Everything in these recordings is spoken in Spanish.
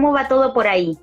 Bueno, ¿cómo estás? ¿Cómo, ¿Cómo va todo por ahí?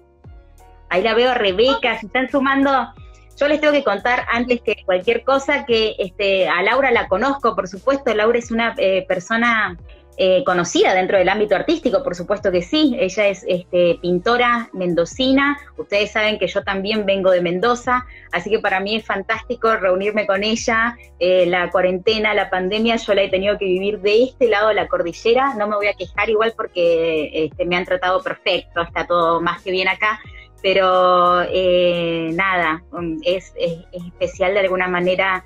Ahí la veo a Rebeca, se están sumando. Yo les tengo que contar antes que cualquier cosa que este, a Laura la conozco, por supuesto. Laura es una eh, persona eh, conocida dentro del ámbito artístico, por supuesto que sí. Ella es este, pintora mendocina. Ustedes saben que yo también vengo de Mendoza, así que para mí es fantástico reunirme con ella. Eh, la cuarentena, la pandemia, yo la he tenido que vivir de este lado de la cordillera. No me voy a quejar igual porque este, me han tratado perfecto, está todo más que bien acá. Pero eh, nada, es, especial de alguna manera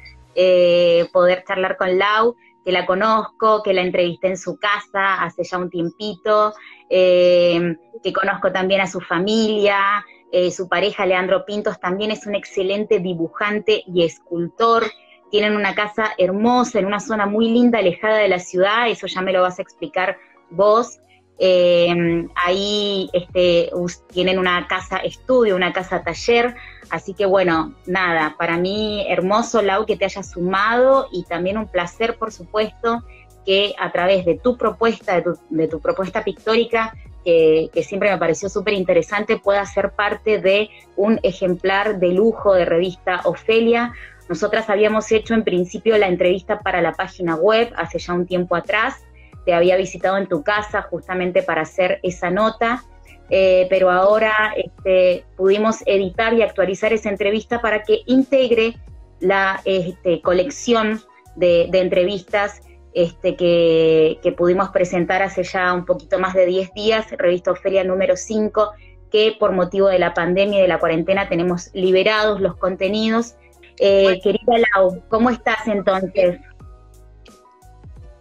poder charlar con Lau que la conozco, que la entrevisté en su casa hace ya un tiempito, eh, que conozco también a su familia, eh, su pareja Leandro Pintos también es un excelente dibujante y escultor, tienen una casa hermosa en una zona muy linda, alejada de la ciudad, eso ya me lo vas a explicar vos. Eh, ahí este, tienen una casa estudio, una casa taller, así que bueno, nada, para mí hermoso, Lau, que te hayas sumado y también un placer, por supuesto, que a través de tu propuesta, de tu, propuesta pictórica, que, que, siempre me pareció súper interesante, pueda ser parte de un ejemplar de lujo de revista Ofelia. Nosotras habíamos hecho en principio la entrevista para la página web hace ya un tiempo atrás, te había visitado en tu casa justamente para hacer esa nota, eh, pero ahora este, pudimos editar y actualizar esa entrevista para que integre la este, colección de, entrevistas este, que, pudimos presentar hace ya un poquito más de 10 días, revista Ofelia número 5, que por motivo de la pandemia y de la cuarentena tenemos liberados los contenidos. Eh, querida Lau, ¿cómo estás entonces?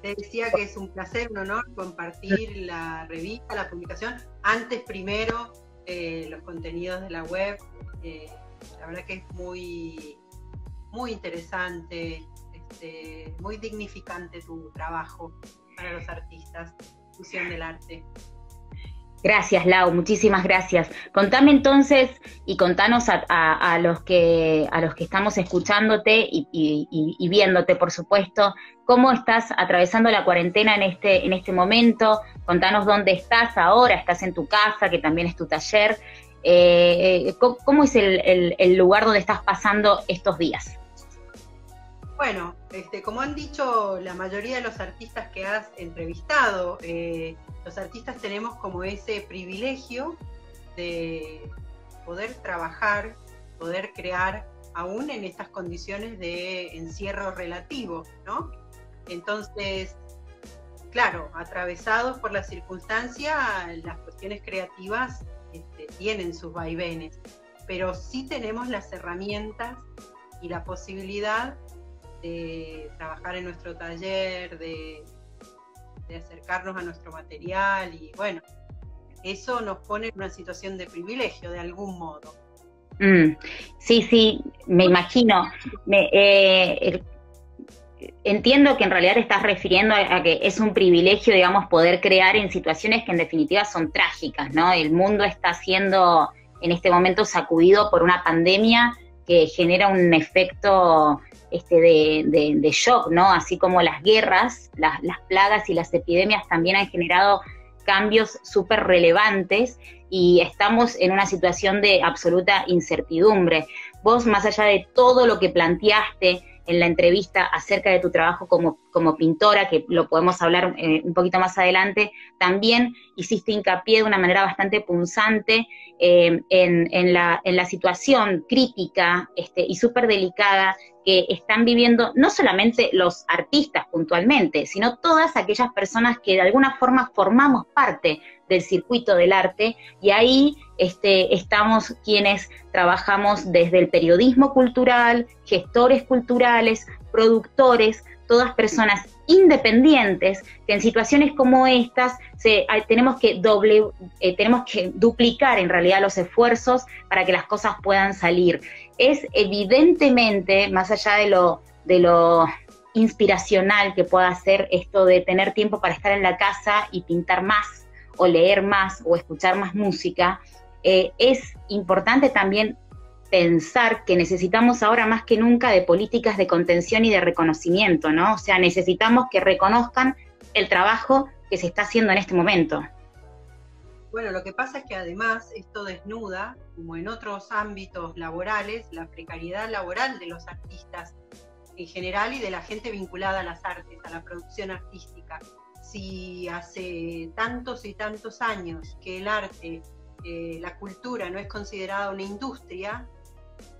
Te decía que es un placer, un honor compartir la revista, la publicación. Antes, primero, eh, los contenidos de la web. Eh, la verdad que es muy, muy interesante, este, muy dignificante tu trabajo para los artistas, fusión del arte. Gracias, Lau, muchísimas gracias. Contame entonces y contanos a, los, que, a los que estamos escuchándote y, viéndote, por supuesto, cómo estás atravesando la cuarentena en este, en este momento. Contanos dónde estás ahora, estás en tu casa, que también es tu taller. Eh, eh, ¿cómo, es el, lugar donde estás pasando estos días? Bueno, este, como han dicho la mayoría de los artistas que has entrevistado, eh, los artistas tenemos como ese privilegio de poder trabajar, poder crear aún en estas condiciones de encierro relativo, ¿no? Entonces, claro, atravesados por la circunstancia, las cuestiones creativas este, tienen sus vaivenes, pero sí tenemos las herramientas y la posibilidad de trabajar en nuestro taller, de de acercarnos a nuestro material y bueno, eso nos pone en una situación de privilegio de algún modo. Mm, sí, sí, me imagino. Eh, entiendo que en realidad estás refiriendo a, que es un privilegio, digamos, poder crear en situaciones que en definitiva son trágicas, ¿no? El mundo está siendo en este momento sacudido por una pandemia que genera un efecto este, de, shock, ¿no? Así como las guerras, las, plagas y las epidemias también han generado cambios súper relevantes y estamos en una situación de absoluta incertidumbre. Vos, más allá de todo lo que planteaste en la entrevista acerca de tu trabajo como, como pintora, que lo podemos hablar eh, un poquito más adelante, también hiciste hincapié de una manera bastante punzante eh, en, la, en, la, situación crítica este, y súper delicada que están viviendo no solamente los artistas puntualmente, sino todas aquellas personas que de alguna forma formamos parte del circuito del arte y ahí este, estamos quienes trabajamos desde el periodismo cultural, gestores culturales, productores, todas personas independientes que en situaciones como estas tenemos, que doble, eh, tenemos que duplicar en realidad los esfuerzos para que las cosas puedan salir. Es evidentemente, más allá de lo, de lo inspiracional que pueda ser esto de tener tiempo para estar en la casa y pintar más o leer más o escuchar más música, eh, es importante también pensar que necesitamos ahora más que nunca de políticas de contención y de reconocimiento, ¿no? O sea, necesitamos que reconozcan el trabajo que se está haciendo en este momento. Bueno, lo que pasa es que además esto desnuda, como en otros ámbitos laborales, la precariedad laboral de los artistas en general y de la gente vinculada a las artes, a la producción artística. Si hace tantos y tantos años que el arte, eh, la cultura no es considerada una industria,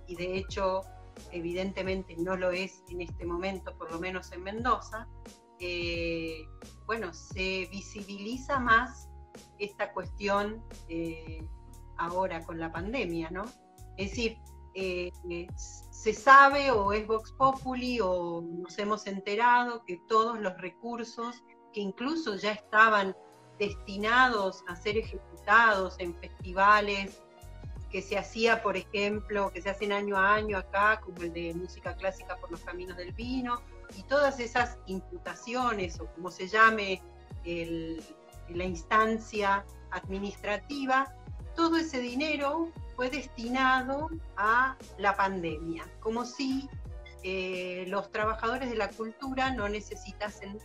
y de hecho evidentemente no lo es en este momento, por lo menos en Mendoza, eh, bueno, se visibiliza más esta cuestión eh, ahora con la pandemia, ¿no? Es decir, eh, se sabe o es Vox Populi o nos hemos enterado que todos los recursos que incluso ya estaban destinados a ser ejecutados en festivales que se hacía, por ejemplo, que se hacen año a año acá, como el de música clásica por los caminos del vino, y todas esas imputaciones, o como se llame la instancia administrativa, todo ese dinero fue destinado a la pandemia, como si eh, los trabajadores de la cultura no necesitasen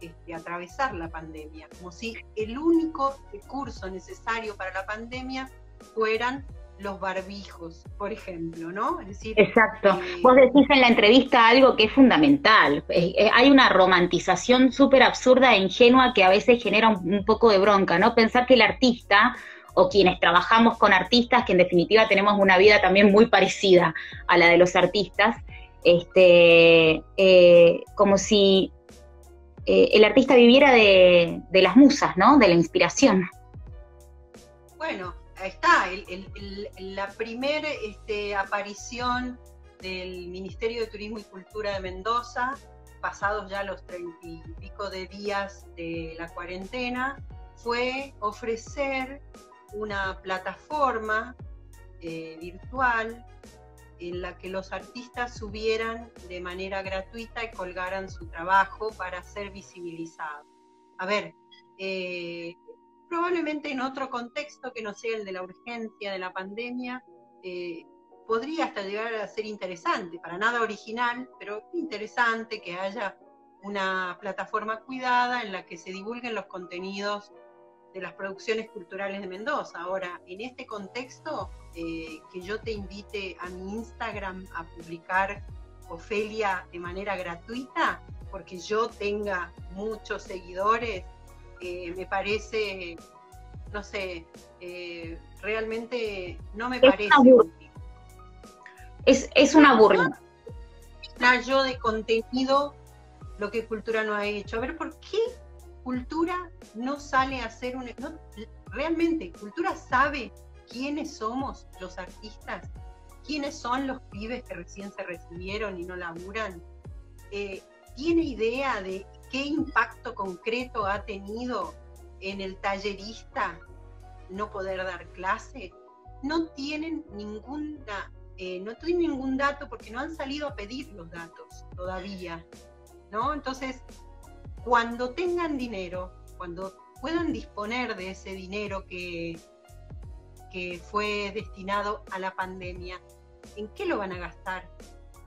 este, atravesar la pandemia, como si el único recurso necesario para la pandemia fueran los barbijos, por ejemplo, ¿no? Exacto. Eh, Vos decís en la entrevista algo que es fundamental. Eh, eh, hay una romantización súper absurda e ingenua que a veces genera un, poco de bronca, ¿no? Pensar que el artista o quienes trabajamos con artistas, que en definitiva tenemos una vida también muy parecida a la de los artistas, este, como si el artista viviera de, de las musas, ¿no? De la inspiración. Bueno, está, la primera este, aparición del Ministerio de Turismo y Cultura de Mendoza, pasados ya los treinta y pico de días de la cuarentena, fue ofrecer una plataforma eh, virtual en la que los artistas subieran de manera gratuita y colgaran su trabajo para ser visibilizados. A ver, eh, probablemente en otro contexto que no sea el de la urgencia de la pandemia, eh, podría hasta llegar a ser interesante, para nada original, pero interesante que haya una plataforma cuidada en la que se divulguen los contenidos de las producciones culturales de Mendoza. Ahora, en este contexto, eh, que yo te invite a mi Instagram a publicar Ofelia de manera gratuita, porque yo tenga muchos seguidores me parece, no sé, eh, realmente no me parece. es, es una burla. yo de contenido lo que Cultura no ha hecho. A ver, ¿por qué Cultura no sale a hacer un... realmente, Cultura sabe quiénes somos los artistas, quiénes son los pibes que recién se recibieron y no laburan. Eh, ¿Tiene idea de qué impacto concreto ha tenido en el tallerista no poder dar clase, no tienen ninguna, eh, no tienen ningún dato porque no han salido a pedir los datos todavía, ¿no? Entonces, cuando tengan dinero, cuando puedan disponer de ese dinero que, que fue destinado a la pandemia, ¿en qué lo van a gastar?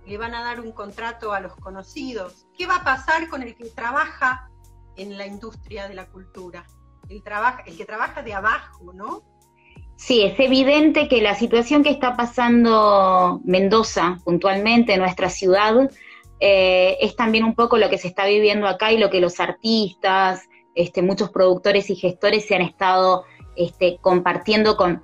Le van a dar un contrato a los conocidos. ¿Qué va a pasar con el que trabaja en la industria de la cultura? El, el que trabaja de abajo, ¿no? Sí, es evidente que la situación que está pasando Mendoza, puntualmente, nuestra ciudad, eh, es también un poco lo que se está viviendo acá y lo que los artistas, este, muchos productores y gestores se han estado este, compartiendo con,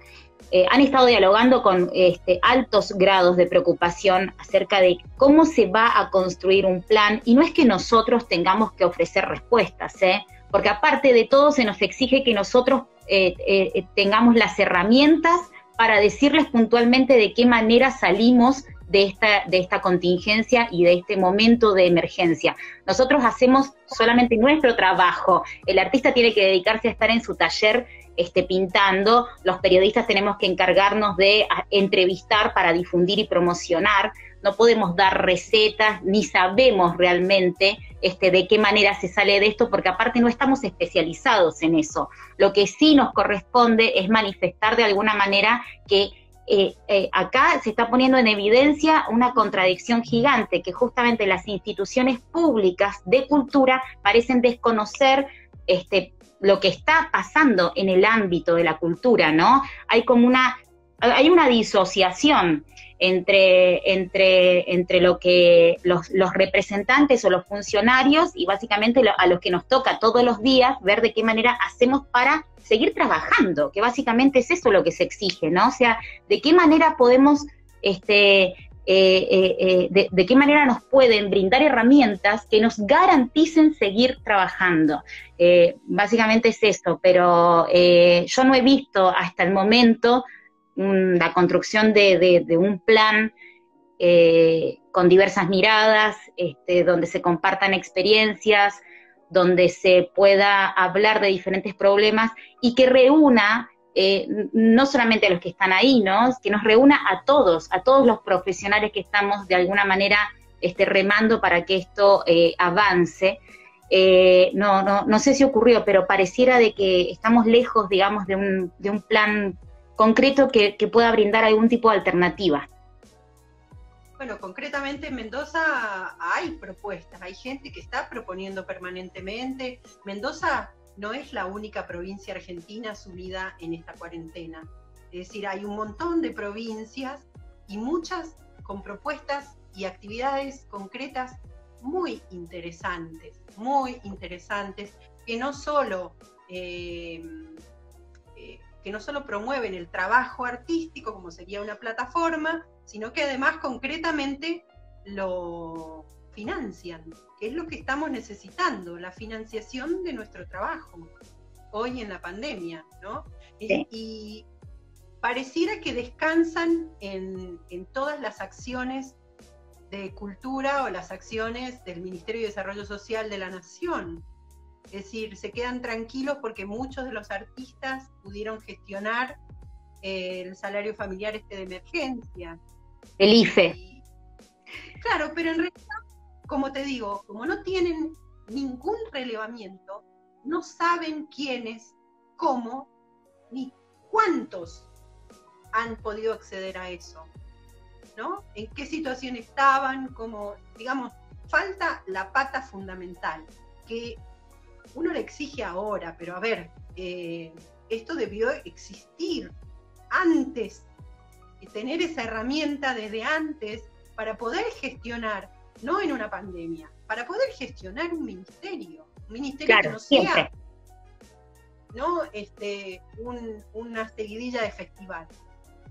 eh, han estado dialogando con este, altos grados de preocupación acerca de cómo se va a construir un plan y no es que nosotros tengamos que ofrecer respuestas, ¿eh? porque aparte de todo se nos exige que nosotros eh, tengamos las herramientas para decirles puntualmente de qué manera salimos de esta, de esta contingencia y de este momento de emergencia. Nosotros hacemos solamente nuestro trabajo. El artista tiene que dedicarse a estar en su taller este, pintando, los periodistas tenemos que encargarnos de entrevistar para difundir y promocionar, no podemos dar recetas, ni sabemos realmente este, de qué manera se sale de esto, porque aparte no estamos especializados en eso. Lo que sí nos corresponde es manifestar de alguna manera que eh, eh, acá se está poniendo en evidencia una contradicción gigante, que justamente las instituciones públicas de cultura parecen desconocer este, lo que está pasando en el ámbito de la cultura, ¿no? Hay como una, hay una disociación entre, entre, entre lo que los, representantes o los funcionarios y básicamente a los que nos toca todos los días ver de qué manera hacemos para seguir trabajando, que básicamente es eso lo que se exige, ¿no? O sea, de qué manera podemos este, eh, eh, eh, de, qué manera nos pueden brindar herramientas que nos garanticen seguir trabajando. básicamente es eso, pero yo no he visto hasta el momento la construcción de, un plan con diversas miradas, este, donde se compartan experiencias, donde se pueda hablar de diferentes problemas y que reúna eh, no solamente a los que están ahí, ¿no? Que nos reúna a todos, a todos los profesionales que estamos de alguna manera este, remando para que esto eh, avance. Eh, no, no, no sé si ocurrió, pero pareciera de que estamos lejos, digamos, de un, de un plan concreto que, que pueda brindar algún tipo de alternativa. Bueno, concretamente en Mendoza hay propuestas, hay gente que está proponiendo permanentemente. Mendoza no es la única provincia argentina sumida en esta cuarentena. Es decir, hay un montón de provincias y muchas con propuestas y actividades concretas muy interesantes, muy interesantes, que no solo, eh, eh, que no solo promueven el trabajo artístico, como sería una plataforma, sino que además concretamente lo financian, que es lo que estamos necesitando, la financiación de nuestro trabajo hoy en la pandemia, ¿no? Y, pareciera que descansan en, todas las acciones de cultura o las acciones del Ministerio de Desarrollo Social de la Nación. Es decir, se quedan tranquilos porque muchos de los artistas pudieron gestionar eh, el salario familiar este de emergencia. El IFE. claro, pero en realidad como te digo, como no tienen ningún relevamiento, no saben quiénes, cómo, ni cuántos han podido acceder a eso, ¿no? En qué situación estaban, como, digamos, falta la pata fundamental, que uno le exige ahora, pero a ver, eh, esto debió existir antes, tener esa herramienta desde antes para poder gestionar no en una pandemia, para poder gestionar un ministerio, un ministerio que no sea ¿no? Este, una seguidilla de festival.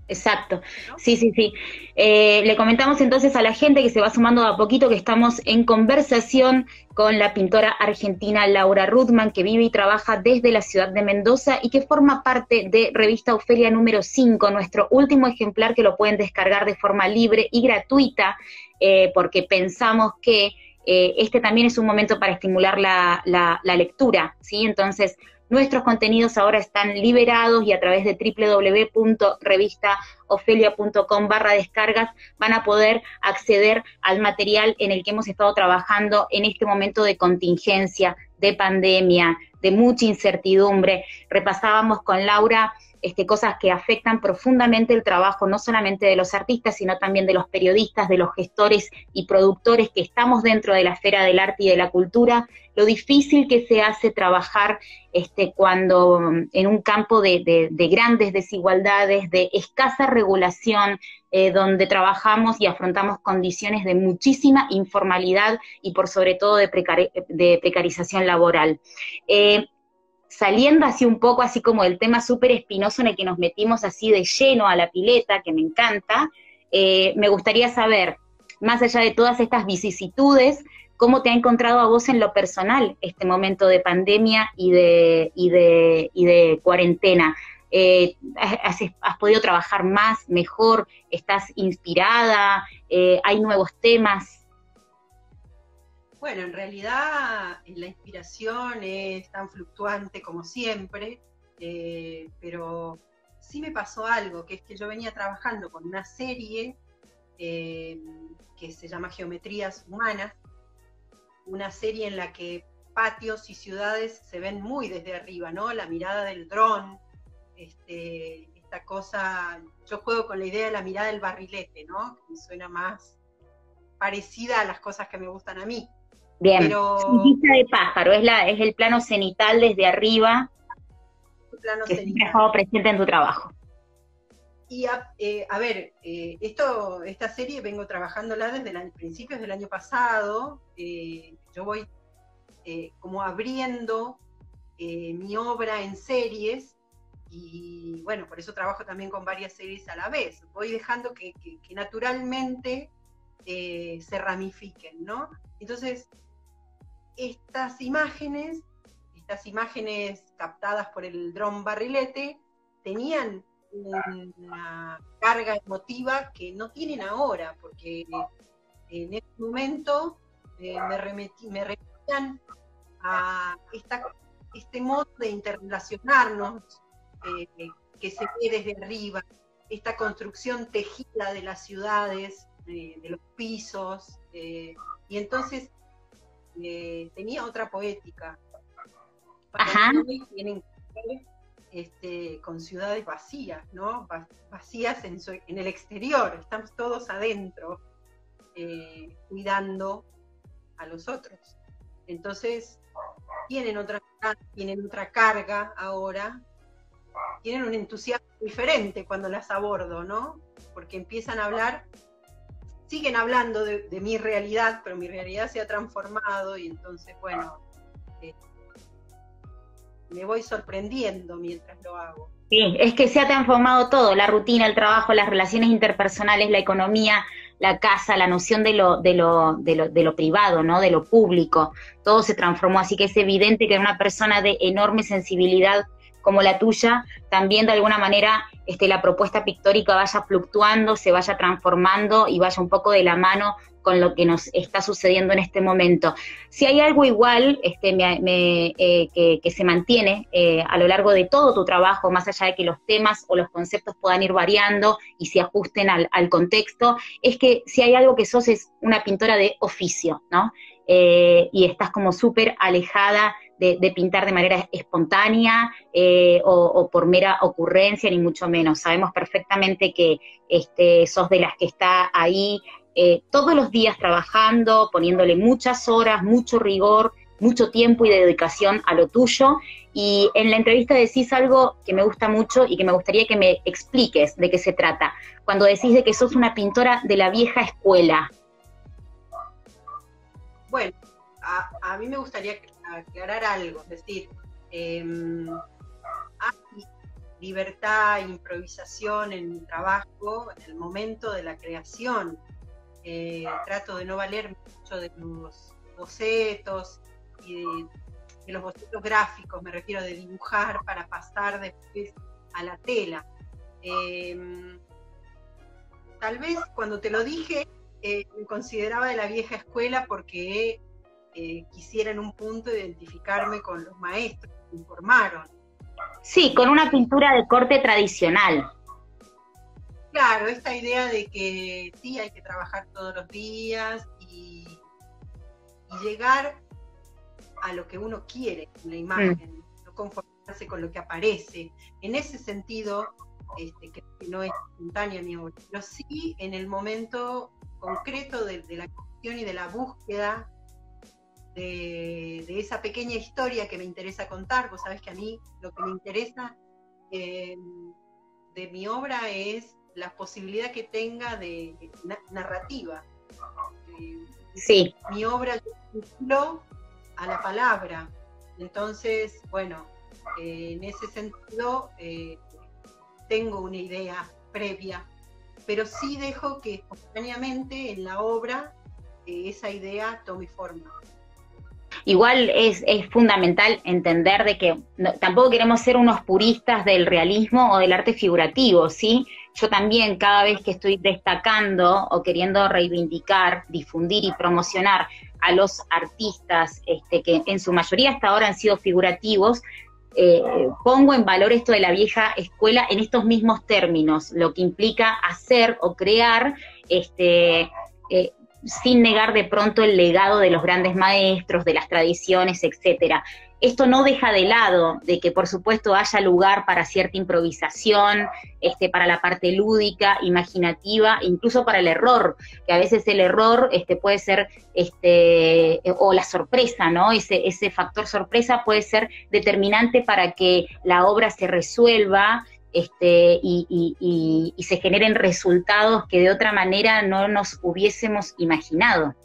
Exacto, sí, sí, sí. Eh, le comentamos entonces a la gente que se va sumando a poquito que estamos en conversación con la pintora argentina Laura Rudman, que vive y trabaja desde la ciudad de Mendoza y que forma parte de Revista Ofelia número 5, nuestro último ejemplar que lo pueden descargar de forma libre y gratuita, eh, porque pensamos que eh, este también es un momento para estimular la, la, la lectura, ¿sí? Entonces, Nuestros contenidos ahora están liberados y a través de www.revistaofelia.com barra descargas van a poder acceder al material en el que hemos estado trabajando en este momento de contingencia, de pandemia, de mucha incertidumbre. Repasábamos con Laura este, cosas que afectan profundamente el trabajo no solamente de los artistas, sino también de los periodistas, de los gestores y productores que estamos dentro de la esfera del arte y de la cultura, lo difícil que se hace trabajar este, cuando mm, en un campo de, grandes desigualdades, de escasa regulación, eh, donde trabajamos y afrontamos condiciones de muchísima informalidad y por sobre todo de, precarización laboral. Eh, saliendo así un poco, así como el tema súper espinoso en el que nos metimos así de lleno a la pileta, que me encanta, eh, me gustaría saber, más allá de todas estas vicisitudes, cómo te ha encontrado a vos en lo personal este momento de pandemia y de, y de, y de cuarentena. Eh, has, podido trabajar más, mejor? ¿Estás inspirada? Eh, ¿Hay nuevos temas? Bueno, en realidad eh, la inspiración es tan fluctuante como siempre, eh, pero sí me pasó algo, que es que yo venía trabajando con una serie eh, que se llama Geometrías Humanas, una serie en la que patios y ciudades se ven muy desde arriba, ¿no? La mirada del dron, este, esta cosa, yo juego con la idea de la mirada del barrilete, ¿no? Que me suena más parecida a las cosas que me gustan a mí. Bien, Pero... vista de pájaro, es, la, es el plano cenital desde arriba plano que cenital. estado presente en tu trabajo. Y a, eh, ver, eh, esto, esta serie vengo trabajándola desde el principios del año pasado. Eh, yo voy como abriendo mi obra en series y bueno, por eso trabajo también con varias series a la vez. Voy dejando que, que naturalmente se ramifiquen, ¿no? Entonces, estas imágenes, estas imágenes captadas por el dron barrilete, tenían una carga emotiva que no tienen ahora, porque en ese momento eh, me, remetí, me remitían a esta, este modo de interrelacionarnos eh, que se ve desde arriba, esta construcción tejida de las ciudades, de los pisos, eh, y entonces tenía otra poética. Ajá. tienen este, con ciudades vacías, ¿no? Vacías en, el exterior, estamos todos adentro, eh, cuidando a los otros. Entonces, tienen otra, tienen otra carga ahora, tienen un entusiasmo diferente cuando las abordo, ¿no? Porque empiezan a hablar, siguen hablando de, mi realidad, pero mi realidad se ha transformado y entonces, bueno, eh, me voy sorprendiendo mientras lo hago. Sí, es que se ha transformado todo, la rutina, el trabajo, las relaciones interpersonales, la economía, la casa, la noción de lo, de lo, de lo, de lo privado, ¿no? De lo público, todo se transformó, así que es evidente que una persona de enorme sensibilidad como la tuya, también de alguna manera este, la propuesta pictórica vaya fluctuando, se vaya transformando y vaya un poco de la mano con lo que nos está sucediendo en este momento. Si hay algo igual este, eh, que, se mantiene eh, a lo largo de todo tu trabajo, más allá de que los temas o los conceptos puedan ir variando y se ajusten al, contexto, es que si hay algo que sos es una pintora de oficio, ¿no? Eh, y estás como súper alejada de, pintar de manera espontánea o, por mera ocurrencia, ni mucho menos. Sabemos perfectamente que este, sos de las que está ahí eh, todos los días trabajando, poniéndole muchas horas, mucho rigor, mucho tiempo y dedicación a lo tuyo. Y en la entrevista decís algo que me gusta mucho y que me gustaría que me expliques de qué se trata. Cuando decís de que sos una pintora de la vieja escuela. Bueno, a, mí me gustaría aclarar algo, es decir, em, hay libertad improvisación en mi trabajo en el momento de la creación. Eh, trato de no valer mucho de los bocetos y de, los bocetos gráficos, me refiero de dibujar para pasar después a la tela. Em, tal vez cuando te lo dije eh, me consideraba de la vieja escuela porque eh, quisiera en un punto identificarme con los maestros que me formaron. Sí, con una pintura de corte tradicional. Claro, esta idea de que sí hay que trabajar todos los días y, llegar a lo que uno quiere en la imagen, mm. no conformarse con lo que aparece. En ese sentido, este, que no es espontánea mi obra, pero sí en el momento concreto de, la cuestión y de la búsqueda de, esa pequeña historia que me interesa contar. Vos sabés que a mí lo que me interesa eh, de mi obra es la posibilidad que tenga de, narrativa. Eh, sí. Mi obra yo a la palabra. Entonces, bueno, eh, en ese sentido tengo una idea previa, pero sí dejo que espontáneamente en la obra esa idea tome forma. Igual es, fundamental entender de que tampoco queremos ser unos puristas del realismo o del arte figurativo, ¿sí? Yo también cada vez que estoy destacando o queriendo reivindicar, difundir y promocionar a los artistas este, que en su mayoría hasta ahora han sido figurativos, eh, pongo en valor esto de la vieja escuela en estos mismos términos, lo que implica hacer o crear este, eh, sin negar de pronto el legado de los grandes maestros, de las tradiciones, etcétera. esto no deja de lado de que por supuesto haya lugar para cierta improvisación, este, para la parte lúdica, imaginativa, incluso para el error, que a veces el error este, puede ser, este, o la sorpresa, ¿no? Ese, ese factor sorpresa puede ser determinante para que la obra se resuelva este, y, se generen resultados que de otra manera no nos hubiésemos imaginado.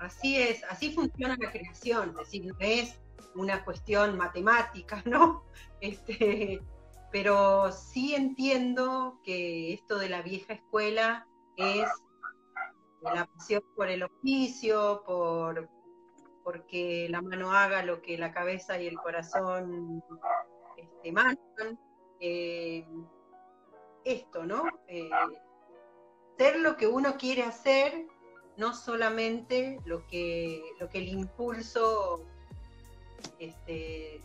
Así es, así funciona la creación, es decir, no es una cuestión matemática, ¿no? Este, pero sí entiendo que esto de la vieja escuela es la pasión por el oficio, por porque la mano haga lo que la cabeza y el corazón este, mandan. Eh, esto, ¿no? Eh, ser lo que uno quiere hacer, no solamente lo que, lo que el impulso, este,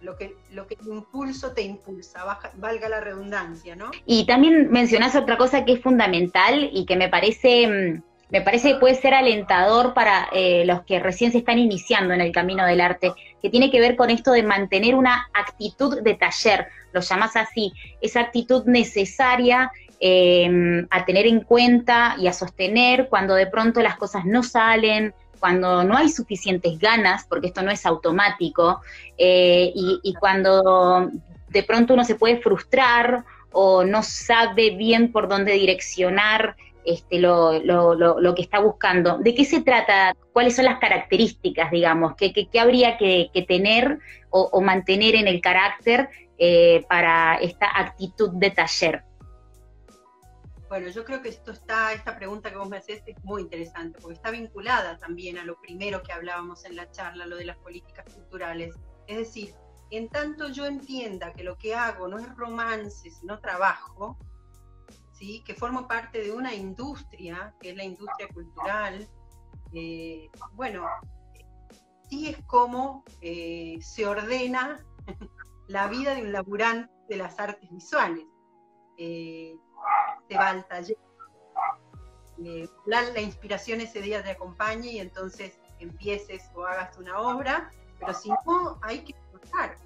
lo que, lo que el impulso te impulsa, valga la redundancia, ¿no? Y también mencionás otra cosa que es fundamental y que me parece mm, me parece que puede ser alentador para eh, los que recién se están iniciando en el camino del arte, que tiene que ver con esto de mantener una actitud de taller, lo llamas así, esa actitud necesaria em, a tener en cuenta y a sostener cuando de pronto las cosas no salen, cuando no hay suficientes ganas, porque esto no es automático, eh, y, y cuando de pronto uno se puede frustrar o no sabe bien por dónde direccionar este, lo, lo, lo, que está buscando. ¿De qué se trata? ¿Cuáles son las características, digamos? ¿Qué, qué, habría que, tener o, mantener en el carácter eh, para esta actitud de taller? Bueno, yo creo que esto está, esta pregunta que vos me haces es muy interesante, porque está vinculada también a lo primero que hablábamos en la charla, lo de las políticas culturales. Es decir, en tanto yo entienda que lo que hago no es romance, sino trabajo, que formo parte de una industria, que es la industria cultural, eh, bueno, sí es como eh, se ordena la vida de un laburante de las artes visuales. Eh, se va al taller, la, inspiración ese día te acompañe y entonces empieces o hagas una obra, pero si no, hay que trabajar,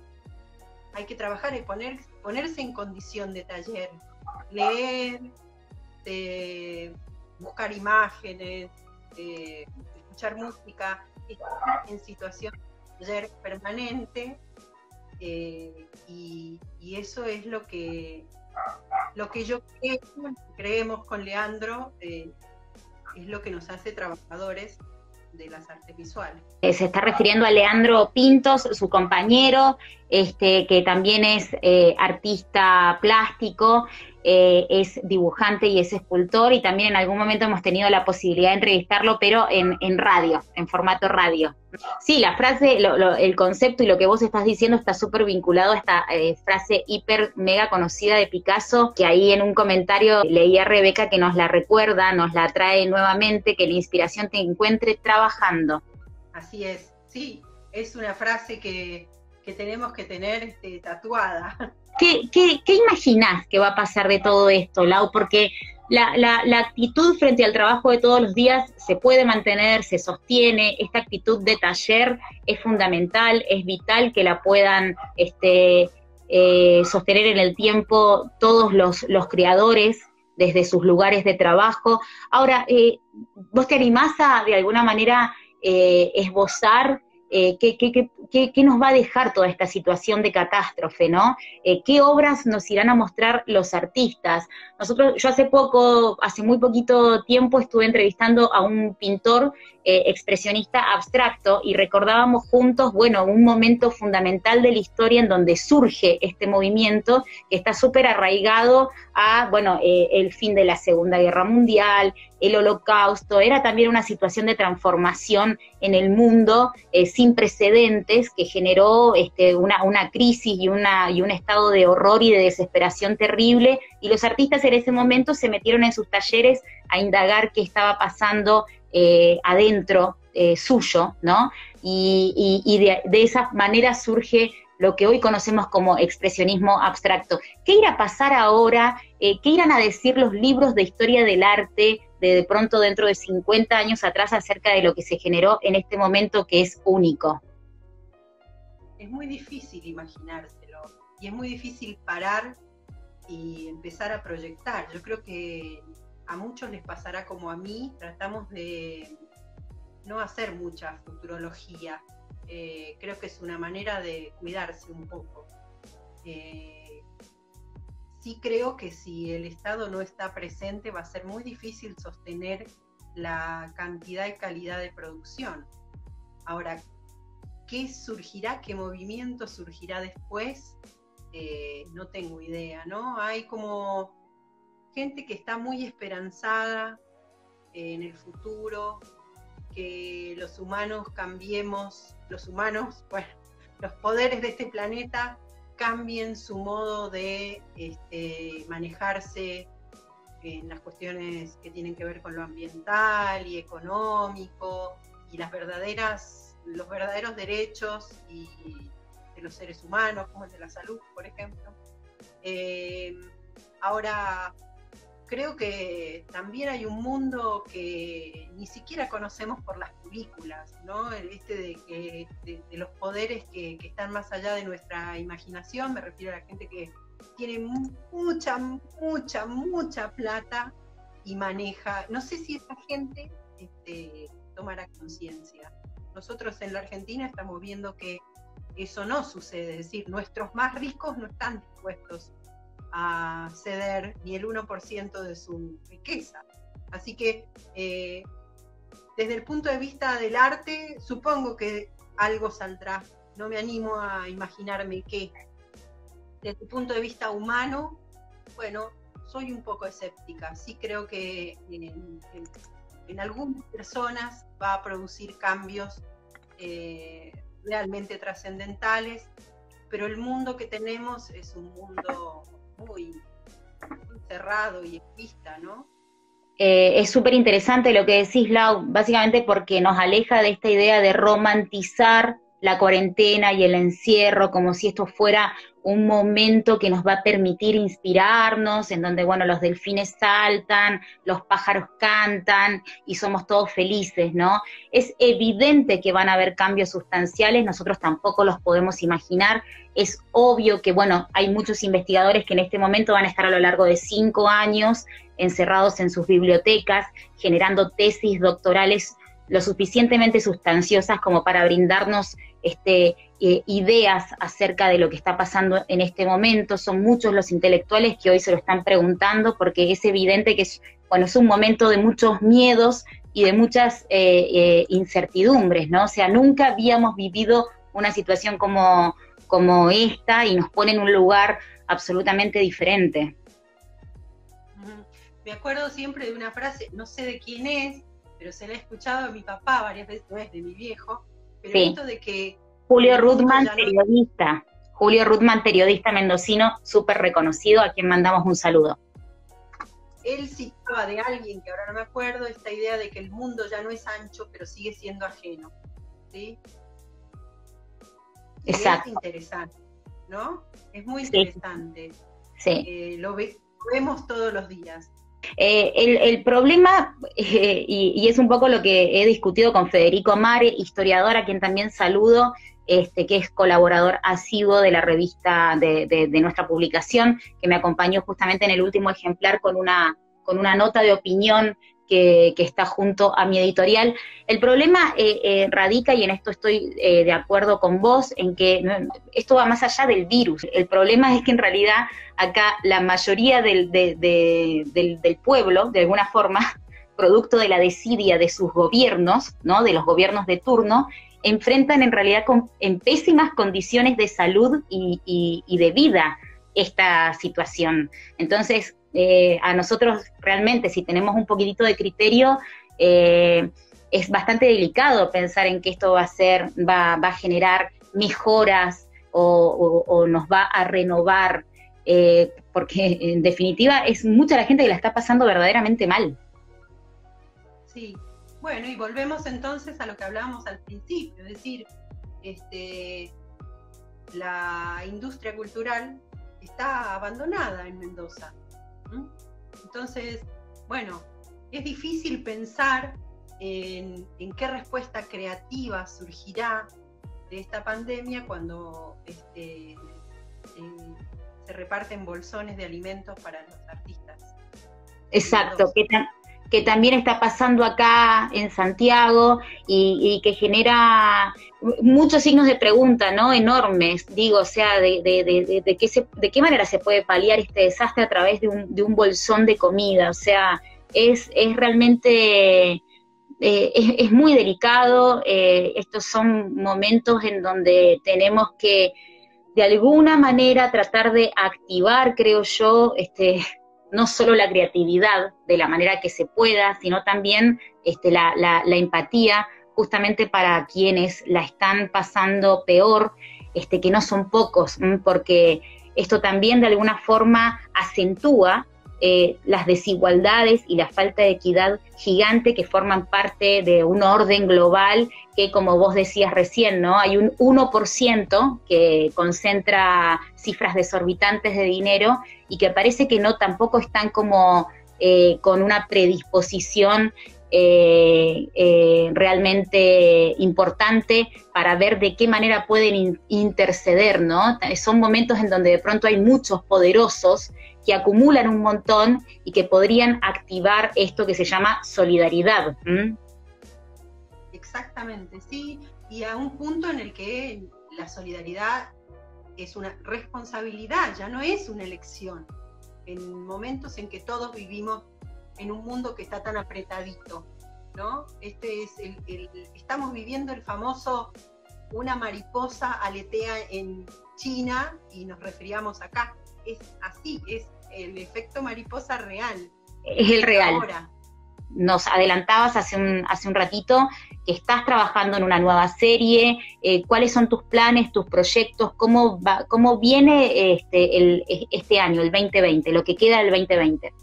hay que trabajar y poner, ponerse en condición de taller, leer, buscar imágenes, escuchar música, estar en situación de permanente eh, y, eso es lo que lo que yo creo, creemos con Leandro, eh, es lo que nos hace trabajadores de las artes visuales. Eh, se está refiriendo a Leandro Pintos, su compañero, este, que también es eh, artista plástico, eh, es dibujante y es escultor, y también en algún momento hemos tenido la posibilidad de entrevistarlo, pero en, radio, en formato radio. Sí, la frase, el concepto y lo que vos estás diciendo está súper vinculado a esta frase hiper mega conocida de Picasso, que ahí en un comentario leía Rebeca que nos la recuerda, nos la trae nuevamente, que la inspiración te encuentre trabajando. Así es, sí, es una frase que, tenemos que tener este, tatuada. ¿Qué, qué, imaginás que va a pasar de todo esto, Lau? Porque la, actitud frente al trabajo de todos los días se puede mantener, se sostiene, esta actitud de taller es fundamental, es vital que la puedan este, eh, sostener en el tiempo todos los, los, creadores desde sus lugares de trabajo. Ahora, eh, ¿vos te animás a de alguna manera eh, esbozar eh, qué, nos va a dejar toda esta situación de catástrofe, ¿no? Eh, ¿Qué obras nos irán a mostrar los artistas? Nosotros, yo hace poco, hace muy poquito tiempo, estuve entrevistando a un pintor expresionista abstracto y recordábamos juntos, bueno, un momento fundamental de la historia en donde surge este movimiento que está súper arraigado a, bueno, el fin de la Segunda Guerra Mundial, el holocausto, era también una situación de transformación en el mundo eh, sin precedentes que generó este, una, una, crisis y, un estado de horror y de desesperación terrible, y los artistas en ese momento se metieron en sus talleres a indagar qué estaba pasando eh, adentro eh, suyo, ¿no? Y, de, esa manera surge lo que hoy conocemos como expresionismo abstracto. ¿Qué irá a pasar ahora? ¿Qué irán a decir los libros de historia del arte de, pronto dentro de 50 años atrás acerca de lo que se generó en este momento que es único. es muy difícil imaginárselo y es muy difícil parar y empezar a proyectar. Yo creo que a muchos les pasará como a mí, tratamos de no hacer mucha futurología. Eh, creo que es una manera de cuidarse un poco. Eh, sí creo que si el Estado no está presente va a ser muy difícil sostener la cantidad y calidad de producción. Ahora, ¿qué surgirá? ¿Qué movimiento surgirá después? Eh, no tengo idea, ¿no? Hay como gente que está muy esperanzada en el futuro, que los humanos cambiemos, los humanos, bueno, los poderes de este planeta cambien su modo de este, manejarse en las cuestiones que tienen que ver con lo ambiental y económico y las verdaderas, los verdaderos derechos y de los seres humanos, como el de la salud, por ejemplo. Eh, ahora, creo que también hay un mundo que ni siquiera conocemos por las películas, ¿no? Este de, de, los poderes que, que, están más allá de nuestra imaginación, me refiero a la gente que tiene mucha, mucha, mucha plata y maneja, no sé si esa gente este, tomará conciencia. Nosotros en la Argentina estamos viendo que eso no sucede, es decir, nuestros más ricos no están dispuestos a ceder ni el 1% de su riqueza. Así que eh, desde el punto de vista del arte, supongo que algo saldrá. No me animo a imaginarme qué. Desde el punto de vista humano, bueno, soy un poco escéptica. Sí creo que en, algunas personas va a producir cambios eh, realmente trascendentales, pero el mundo que tenemos es un mundo muy, cerrado y vista, ¿no? Eh, es súper interesante lo que decís, Lau, básicamente porque nos aleja de esta idea de romantizar la cuarentena y el encierro como si esto fuera un momento que nos va a permitir inspirarnos, en donde, bueno, los delfines saltan, los pájaros cantan y somos todos felices, ¿no? Es evidente que van a haber cambios sustanciales, nosotros tampoco los podemos imaginar. Es obvio que, bueno, hay muchos investigadores que en este momento van a estar a lo largo de cinco años encerrados en sus bibliotecas, generando tesis doctorales lo suficientemente sustanciosas como para brindarnos este, eh, ideas acerca de lo que está pasando en este momento. Son muchos los intelectuales que hoy se lo están preguntando porque es evidente que es, bueno, es un momento de muchos miedos y de muchas eh, eh, incertidumbres, ¿no? O sea, nunca habíamos vivido una situación como, como esta y nos pone en un lugar absolutamente diferente. Me acuerdo siempre de una frase, no sé de quién es, pero se la he escuchado a mi papá varias veces, no es de mi viejo, pero esto de que... Julio Rudman, periodista. Julio Rudman, periodista mendocino, súper reconocido, a quien mandamos un saludo. Él citaba de alguien, que ahora no me acuerdo, esta idea de que el mundo ya no es ancho, pero sigue siendo ajeno. ¿sí? Exacto. es interesante, ¿no? Es muy interesante. Sí. Eh, lo vemos todos los días. Eh, el, problema, eh, y, es un poco lo que he discutido con Federico Mare, historiador a quien también saludo, este, que es colaborador asiduo de la revista de, de, nuestra publicación, que me acompañó justamente en el último ejemplar con una, con una nota de opinión que, está junto a mi editorial. El problema eh, eh, radica, y en esto estoy eh, de acuerdo con vos, en que esto va más allá del virus. El problema es que en realidad acá la mayoría del, del, pueblo, de alguna forma, producto de la desidia de sus gobiernos, ¿no? de los gobiernos de turno, enfrentan en realidad con, en pésimas condiciones de salud y, y de vida esta situación. Entonces, eh, a nosotros realmente, si tenemos un poquitito de criterio, eh, es bastante delicado pensar en que esto va a ser, va, a generar mejoras o, nos va a renovar, eh, porque en definitiva es mucha la gente que la está pasando verdaderamente mal. Sí, bueno, y volvemos entonces a lo que hablábamos al principio, es decir, este, la industria cultural está abandonada en Mendoza. Entonces, bueno, es difícil pensar en, qué respuesta creativa surgirá de esta pandemia cuando este, eh, se reparten bolsones de alimentos para los artistas. Exacto, que, que también está pasando acá en Santiago y, que genera muchos signos de pregunta, ¿no? Enormes, digo, o sea, de, de, de, qué, de qué manera se puede paliar este desastre a través de un, de un bolsón de comida, o sea, es, es realmente... Eh, es, muy delicado, eh, estos son momentos en donde tenemos que de alguna manera tratar de activar, creo yo, este, no solo la creatividad de la manera que se pueda, sino también este, la, empatía justamente para quienes la están pasando peor, este, que no son pocos, porque esto también de alguna forma acentúa eh, las desigualdades y la falta de equidad gigante que forman parte de un orden global que, como vos decías recién, ¿no? Hay un 1% que concentra cifras desorbitantes de dinero y que parece que no tampoco están como eh, con una predisposición eh, realmente importante para ver de qué manera pueden interceder, ¿no? Son momentos en donde de pronto hay muchos poderosos que acumulan un montón y que podrían activar esto que se llama solidaridad. Exactamente, sí, y a un punto en el que la solidaridad es una responsabilidad, ya no es una elección. En momentos en que todos vivimos en un mundo que está tan apretadito, ¿no? Este es el, estamos viviendo el famoso una mariposa aletea en China y nos resfriamos acá. Es así, es el efecto mariposa real. Es el real. Nos adelantabas hace un, hace un ratito que estás trabajando en una nueva serie, eh, cuáles son tus planes, tus proyectos, cómo, va, cómo viene este, el, este año, el 2020, lo que queda del 2020.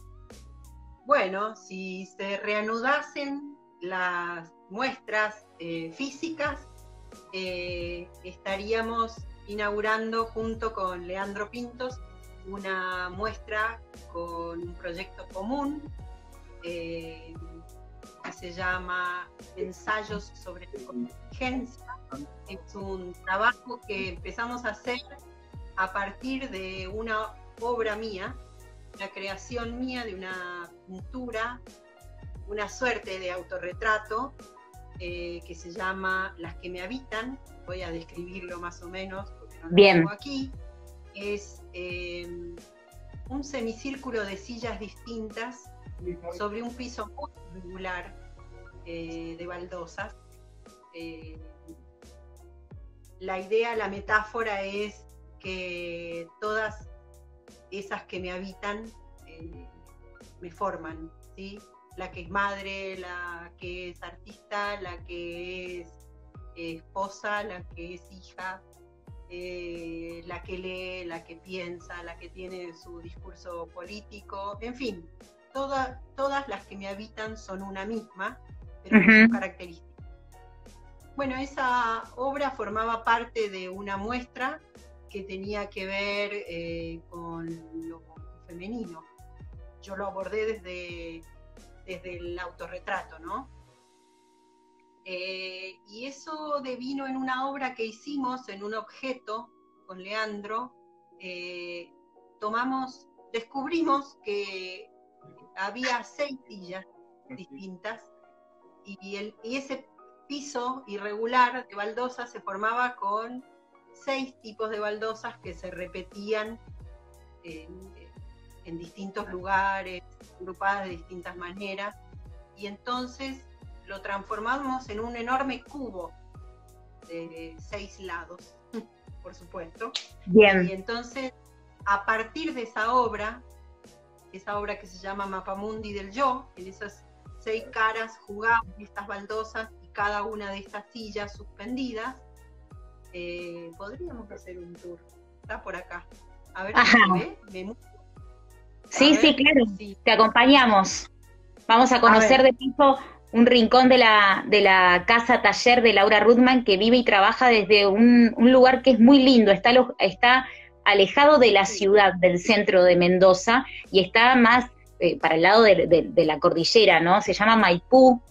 Bueno, si se reanudasen las muestras eh, físicas, eh, estaríamos inaugurando junto con Leandro Pintos una muestra con un proyecto común eh, que se llama Ensayos sobre contingencia. Es un trabajo que empezamos a hacer a partir de una obra mía, la creación mía de una pintura, una suerte de autorretrato eh, que se llama Las que me habitan. Voy a describirlo más o menos porque no lo tengo aquí es em, un semicírculo de sillas distintas sobre un piso muy regular eh, de baldosas. Eh, la idea, la metáfora es que todas esas que me habitan eh, me forman, ¿sí? La que es madre, la que es artista, la que es esposa, la que es hija, eh, la que lee, la que piensa, la que tiene su discurso político, en fin, todas todas las que me habitan son una misma, pero con sus características. Bueno, esa obra formaba parte de una muestra que tenía que ver eh, con lo femenino. Yo lo abordé desde, desde el autorretrato, ¿no? Eh, y eso devino en una obra que hicimos, en un objeto con Leandro. Eh, tomamos, descubrimos que había seis sillas distintas y, el, y ese piso irregular de baldosas se formaba con seis tipos de baldosas que se repetían en, en distintos lugares, agrupadas de distintas maneras. Y entonces lo transformamos en un enorme cubo de seis lados, por supuesto. Bien. Y entonces, a partir de esa obra, esa obra que se llama Mapamundi del Yo, en esas seis caras jugamos estas baldosas y cada una de estas sillas suspendidas, eh, podríamos hacer un tour. Está por acá. A ver, ¿me ve? sí, sí, claro. Te acompañamos. Vamos a conocer de tipo un rincón de la, de la casa taller de Laura Rudman que vive y trabaja desde un, lugar que es muy lindo, está, está alejado de la ciudad, del centro de Mendoza, y está más eh, para el lado de, la cordillera, ¿no? Se llama Maipú.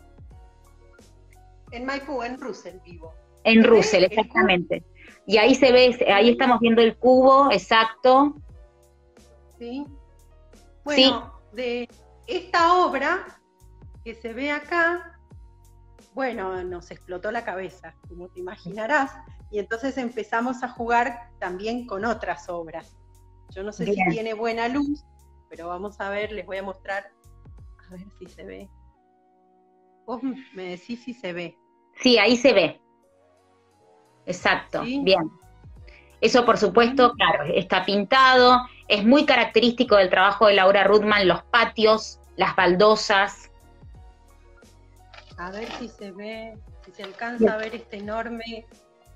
En Maipú, en Russell vivo. En Russell, exactamente. Y ahí se ve, ahí estamos viendo el cubo, exacto. Sí. Bueno, de esta obra que se ve acá, bueno, nos explotó la cabeza, como te imaginarás, y entonces empezamos a jugar también con otras obras. Yo no sé si tiene buena luz, pero vamos a ver, les voy a mostrar, a ver si se ve. Vos me decís si se ve. Sí, ahí se ve. Exacto, bien. Eso, por supuesto, claro, está pintado. Es muy característico del trabajo de Laura Rudman, los patios, las baldosas. A ver si se ve, si se alcanza a ver este enorme.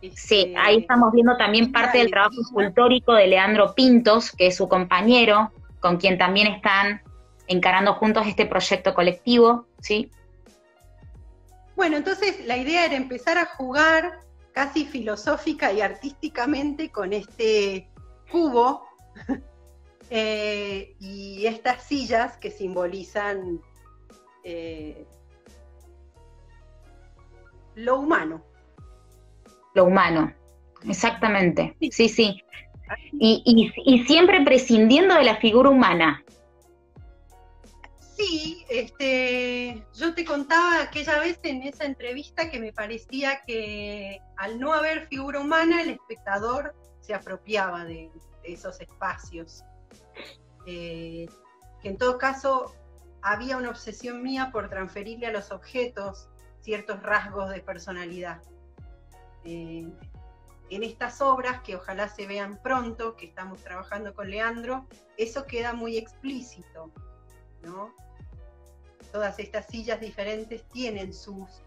sí, este, ahí estamos viendo también parte del trabajo escultórico de Leandro Pintos, que es su compañero, con quien también están encarando juntos este proyecto colectivo, ¿sí? Bueno, entonces la idea era empezar a jugar casi filosófica y artísticamente con este cubo eh, y estas sillas que simbolizan eh, lo humano. Lo humano, exactamente. Sí, sí. y siempre prescindiendo de la figura humana, Sí, este, yo te contaba aquella vez en esa entrevista que me parecía que al no haber figura humana, el espectador se apropiaba de, esos espacios. Eh, que en todo caso había una obsesión mía por transferirle a los objetos ciertos rasgos de personalidad. Eh, en estas obras, que ojalá se vean pronto, que estamos trabajando con Leandro, eso queda muy explícito, ¿no? todas estas sillas diferentes tienen sus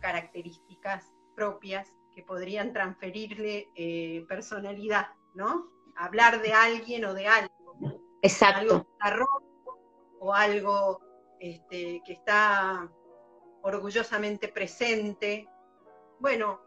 características propias que podrían transferirle eh, personalidad, ¿no? Hablar de alguien o de algo. Exacto. Algo o algo este, que está orgullosamente presente. Bueno,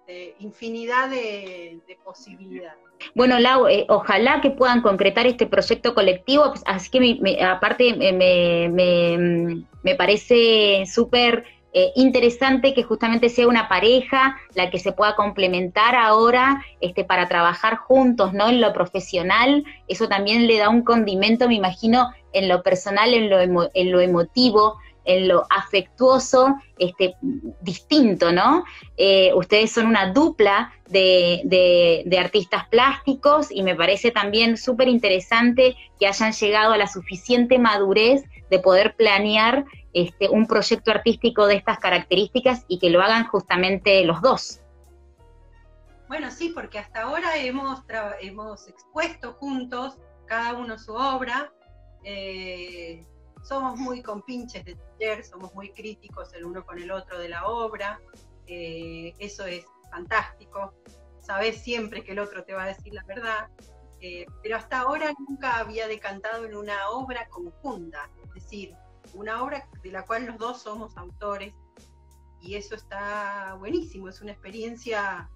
este, infinidad de posibilidades. Bueno, Lau, eh, ojalá que puedan concretar este proyecto colectivo, pues, así que aparte me, parece súper eh, interesante que justamente sea una pareja la que se pueda complementar ahora este, para trabajar juntos, ¿no? En lo profesional, eso también le da un condimento, me imagino, en lo personal, en lo, en lo emotivo, en lo afectuoso este, distinto, ¿no? Eh, ustedes son una dupla de, artistas plásticos y me parece también súper interesante que hayan llegado a la suficiente madurez de poder planear este, un proyecto artístico de estas características y que lo hagan justamente los dos. Bueno, sí, porque hasta ahora hemos, hemos expuesto juntos cada uno su obra. Eh, somos muy compinches de taller, somos muy críticos el uno con el otro de la obra, eh, eso es fantástico, sabes siempre que el otro te va a decir la verdad, eh, pero hasta ahora nunca había decantado en una obra conjunta, es decir, una obra de la cual los dos somos autores, y eso está buenísimo, es una experiencia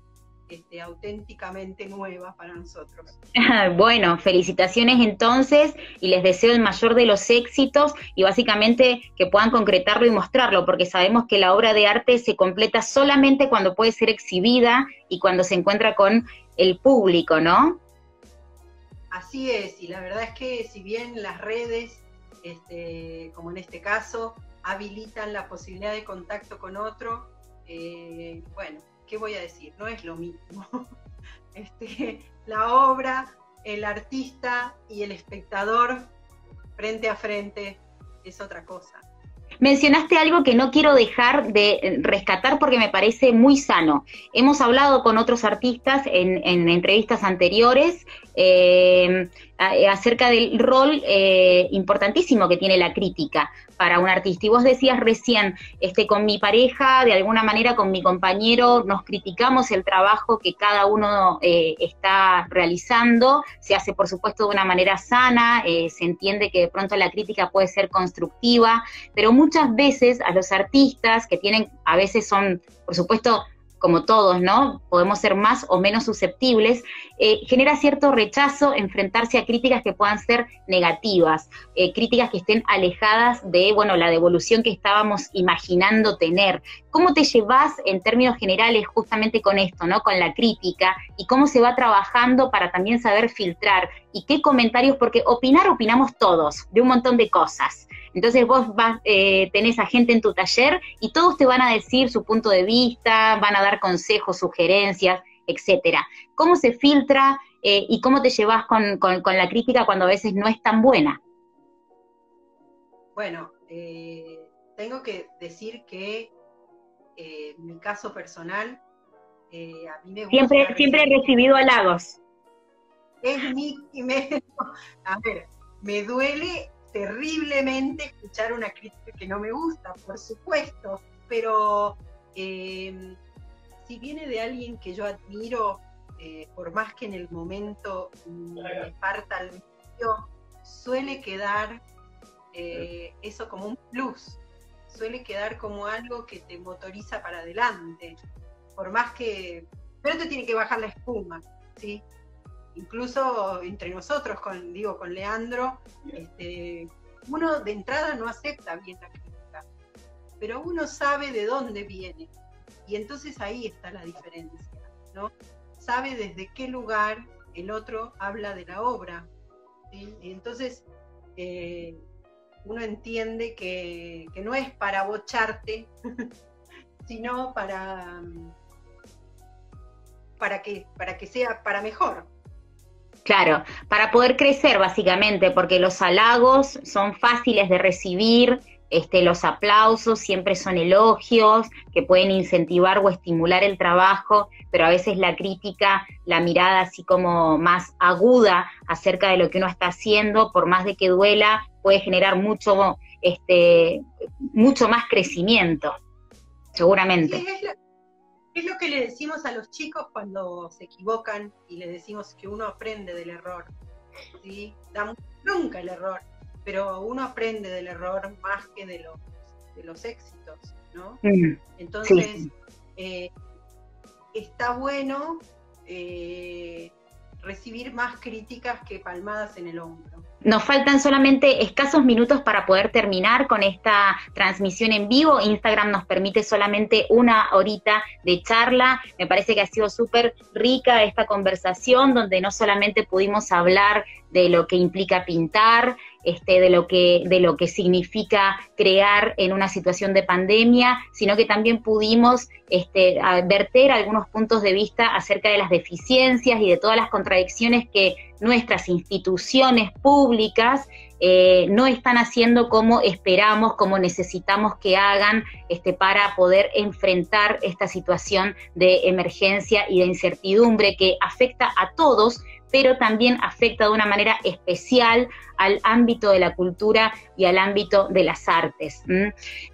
este, auténticamente nueva para nosotros. bueno, felicitaciones entonces y les deseo el mayor de los éxitos y básicamente que puedan concretarlo y mostrarlo, porque sabemos que la obra de arte se completa solamente cuando puede ser exhibida y cuando se encuentra con el público, ¿no? Así es, y la verdad es que si bien las redes, este, como en este caso, habilitan la posibilidad de contacto con otro, eh, bueno, ¿qué voy a decir? No es lo mismo. Este, la obra, el artista y el espectador frente a frente es otra cosa. Mencionaste algo que no quiero dejar de rescatar porque me parece muy sano. Hemos hablado con otros artistas en, entrevistas anteriores eh, acerca del rol eh, importantísimo que tiene la crítica para un artista. Y vos decías recién, este, con mi pareja, de alguna manera con mi compañero, nos criticamos el trabajo que cada uno eh, está realizando, se hace por supuesto de una manera sana, eh, se entiende que de pronto la crítica puede ser constructiva, pero muchas veces a los artistas que tienen, a veces son, por supuesto, como todos, ¿no? Podemos ser más o menos susceptibles, eh, genera cierto rechazo enfrentarse a críticas que puedan ser negativas, eh, críticas que estén alejadas de, bueno, la devolución que estábamos imaginando tener. ¿Cómo te llevas en términos generales justamente con esto, ¿no? Con la crítica y cómo se va trabajando para también saber filtrar y qué comentarios, porque opinar opinamos todos de un montón de cosas. Entonces vos vas, eh, tenés a gente en tu taller y todos te van a decir su punto de vista, van a dar consejos, sugerencias, etcétera. ¿Cómo se filtra eh, y cómo te llevas con, la crítica cuando a veces no es tan buena? Bueno, eh, tengo que decir que en mi caso personal, a mí me gusta... Siempre, siempre he recibido halagos. Es mi... Me, a ver, me duele terriblemente escuchar una crítica que no me gusta, por supuesto, pero eh, si viene de alguien que yo admiro, eh, por más que en el momento me parta al medio, suele quedar eh, eso como un plus, suele quedar como algo que te motoriza para adelante, por más que, pero te tiene que bajar la espuma, ¿sí? Incluso entre nosotros, con, digo, con Leandro, este, uno de entrada no acepta bien la crítica, pero uno sabe de dónde viene. Y entonces ahí está la diferencia, ¿no? Sabe desde qué lugar el otro habla de la obra. Y entonces eh, uno entiende que, que, no es para bocharte, sino para, para, que, para que sea para mejor. Claro, para poder crecer básicamente, porque los halagos son fáciles de recibir, este, los aplausos siempre son elogios que pueden incentivar o estimular el trabajo, pero a veces la crítica, la mirada así como más aguda acerca de lo que uno está haciendo, por más de que duela, puede generar mucho, este, mucho más crecimiento, seguramente. Es lo que le decimos a los chicos cuando se equivocan y le decimos que uno aprende del error. ¿sí? Da nunca el error, pero uno aprende del error más que de los, de los éxitos, ¿no? Entonces, eh, está bueno eh, recibir más críticas que palmadas en el hombro. Nos faltan solamente escasos minutos para poder terminar con esta transmisión en vivo. Instagram nos permite solamente una horita de charla. Me parece que ha sido súper rica esta conversación donde no solamente pudimos hablar de lo que implica pintar, este, de, lo que, de lo que significa crear en una situación de pandemia, sino que también pudimos este, verter algunos puntos de vista acerca de las deficiencias y de todas las contradicciones que nuestras instituciones públicas eh, no están haciendo como esperamos, como necesitamos que hagan este, para poder enfrentar esta situación de emergencia y de incertidumbre que afecta a todos, pero también afecta de una manera especial al ámbito de la cultura y al ámbito de las artes.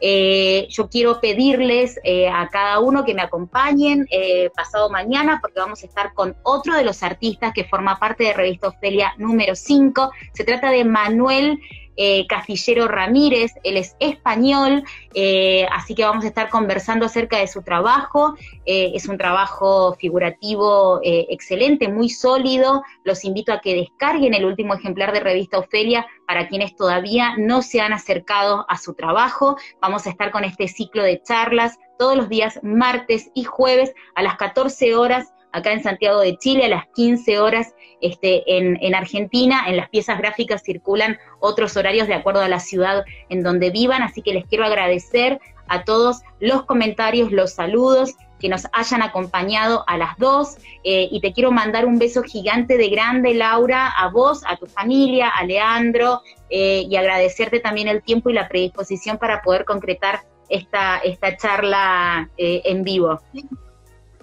Eh, yo quiero pedirles eh, a cada uno que me acompañen eh, pasado mañana porque vamos a estar con otro de los artistas que forma parte de Revista Ofelia número 5. Se trata de Manuel eh, Castillero Ramírez, él es español, eh, así que vamos a estar conversando acerca de su trabajo. Eh, es un trabajo figurativo excelente, muy sólido. Los invito a que descarguen el último ejemplar de Revista Ofelia para quienes todavía no se han acercado a su trabajo. Vamos a estar con este ciclo de charlas todos los días martes y jueves a las 14 horas acá en Santiago de Chile, a las 15 horas este, en, Argentina. En las piezas gráficas circulan otros horarios de acuerdo a la ciudad en donde vivan, así que les quiero agradecer a todos los comentarios, los saludos que nos hayan acompañado a las dos eh, y te quiero mandar un beso gigante de grande, Laura, a vos, a tu familia, a Leandro eh, y agradecerte también el tiempo y la predisposición para poder concretar esta, esta charla eh, en vivo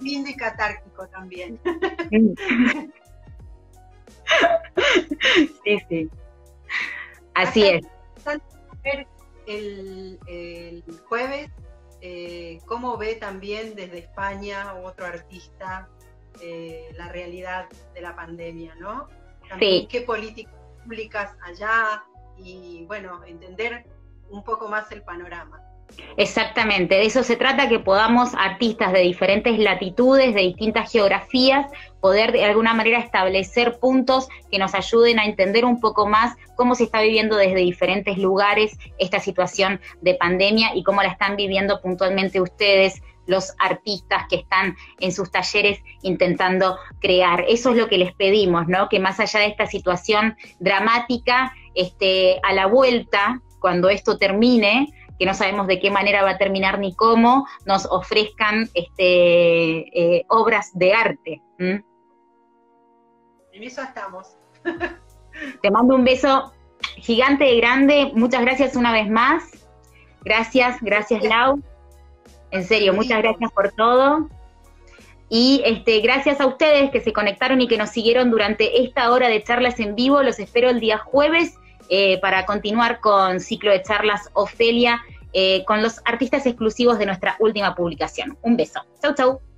bien de catártico también. sí, sí. Así es. El, el jueves, eh, cómo ve también desde España otro artista eh, la realidad de la pandemia, ¿no? También qué políticas públicas allá y, bueno, entender un poco más el panorama. Exactamente, de eso se trata, que podamos artistas de diferentes latitudes, de distintas geografías, poder de alguna manera establecer puntos que nos ayuden a entender un poco más cómo se está viviendo desde diferentes lugares esta situación de pandemia y cómo la están viviendo puntualmente ustedes, los artistas que están en sus talleres intentando crear. Eso es lo que les pedimos, ¿no? Que más allá de esta situación dramática, este, a la vuelta, cuando esto termine, que no sabemos de qué manera va a terminar ni cómo, nos ofrezcan este, eh, obras de arte. En eso estamos. Te mando un beso gigante y grande. Muchas gracias una vez más. Gracias, gracias Lau. En serio, muchas gracias por todo. Y este, gracias a ustedes que se conectaron y que nos siguieron durante esta hora de charlas en vivo. Los espero el día jueves eh, para continuar con ciclo de charlas Ofelia eh, con los artistas exclusivos de nuestra última publicación. Un beso. Chau, chau.